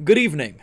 Good evening.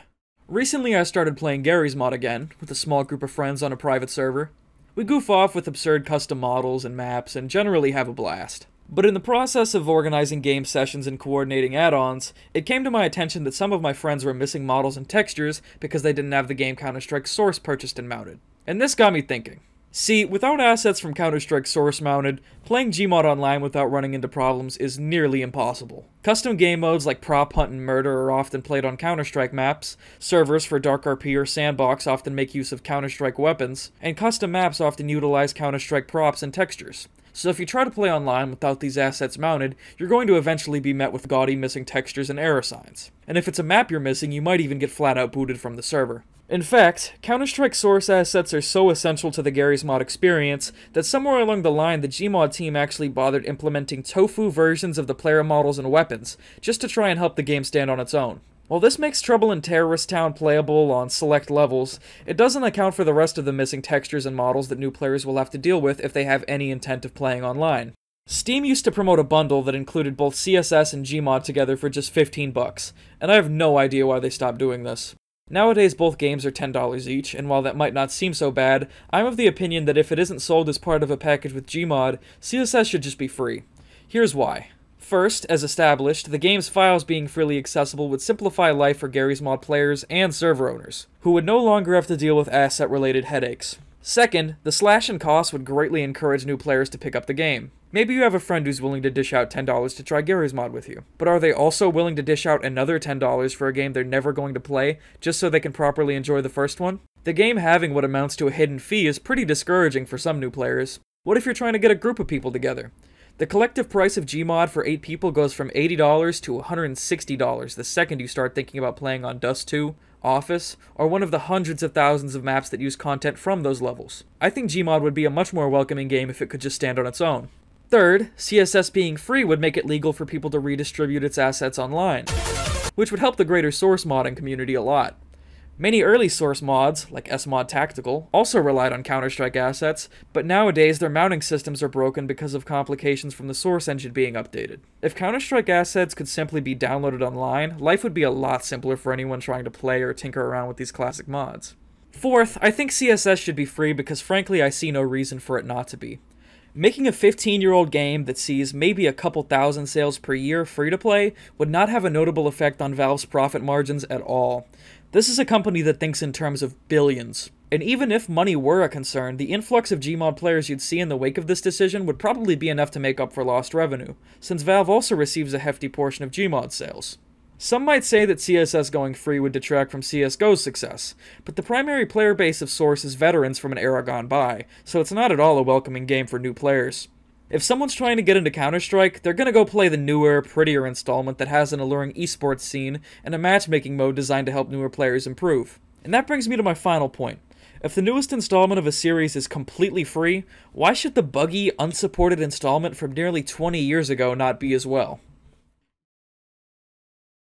Recently I started playing Garry's Mod again, with a small group of friends on a private server. We goof off with absurd custom models and maps, and generally have a blast. But in the process of organizing game sessions and coordinating add-ons, it came to my attention that some of my friends were missing models and textures because they didn't have the game Counter-Strike Source purchased and mounted. And this got me thinking. See, without assets from Counter-Strike Source mounted, playing Gmod online without running into problems is nearly impossible. Custom game modes like Prop Hunt and Murder are often played on Counter-Strike maps, servers for Dark RP or Sandbox often make use of Counter-Strike weapons, and custom maps often utilize Counter-Strike props and textures. So if you try to play online without these assets mounted, you're going to eventually be met with gaudy missing textures and error signs. And if it's a map you're missing, you might even get flat out booted from the server. In fact, Counter-Strike Source assets are so essential to the Garry's Mod experience that somewhere along the line the Gmod team actually bothered implementing tofu versions of the player models and weapons, just to try and help the game stand on its own. While this makes Trouble in Terrorist Town playable on select levels, it doesn't account for the rest of the missing textures and models that new players will have to deal with if they have any intent of playing online. Steam used to promote a bundle that included both CSS and Gmod together for just 15 bucks, and I have no idea why they stopped doing this. Nowadays, both games are $10 each, and while that might not seem so bad, I'm of the opinion that if it isn't sold as part of a package with Gmod, CSS should just be free. Here's why. First, as established, the game's files being freely accessible would simplify life for Garry's Mod players and server owners, who would no longer have to deal with asset-related headaches. Second, the slash in cost would greatly encourage new players to pick up the game. Maybe you have a friend who's willing to dish out $10 to try Garry's Mod with you, but are they also willing to dish out another $10 for a game they're never going to play, just so they can properly enjoy the first one? The game having what amounts to a hidden fee is pretty discouraging for some new players. What if you're trying to get a group of people together? The collective price of Gmod for 8 people goes from $80 to $160 the second you start thinking about playing on Dust 2, Office, or one of the hundreds of thousands of maps that use content from those levels. I think Gmod would be a much more welcoming game if it could just stand on its own. Third, CSS being free would make it legal for people to redistribute its assets online, which would help the greater source modding community a lot. Many early source mods, like SMod Tactical, also relied on Counter-Strike assets, but nowadays their mounting systems are broken because of complications from the source engine being updated. If Counter-Strike assets could simply be downloaded online, life would be a lot simpler for anyone trying to play or tinker around with these classic mods. Fourth, I think CSS should be free because frankly I see no reason for it not to be. Making a 15 year old game that sees maybe a couple thousand sales per year free to play would not have a notable effect on Valve's profit margins at all. This is a company that thinks in terms of billions. And even if money were a concern, the influx of Gmod players you'd see in the wake of this decision would probably be enough to make up for lost revenue, since Valve also receives a hefty portion of Gmod sales. Some might say that CSS going free would detract from CSGO's success, but the primary player base of Source is veterans from an era gone by, so it's not at all a welcoming game for new players. If someone's trying to get into Counter-Strike, they're gonna go play the newer, prettier installment that has an alluring esports scene and a matchmaking mode designed to help newer players improve. And that brings me to my final point. If the newest installment of a series is completely free, why should the buggy, unsupported installment from nearly 20 years ago not be as well?